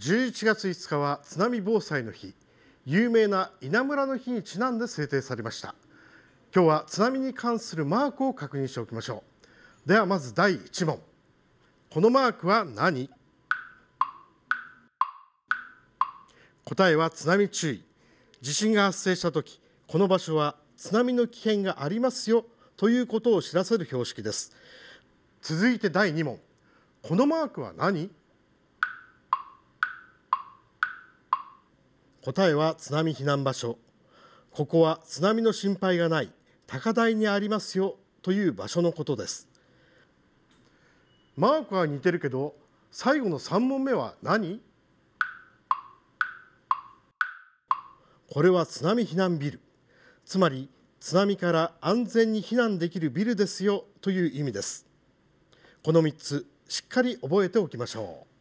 11月5日は津波防災の日。有名な稲村の日にちなんで制定されました。今日は津波に関するマークを確認しておきましょう。ではまず第1問。このマークは何？答えは津波注意。地震が発生した時この場所は津波の危険がありますよということを知らせる標識です。続いて第2問。このマークは何？答えは津波避難場所。ここは津波の心配がない高台にありますよという場所のことです。マークは似てるけど最後の3問目は何？これは津波避難ビル。つまり津波から安全に避難できるビルですよという意味です。この3つしっかり覚えておきましょう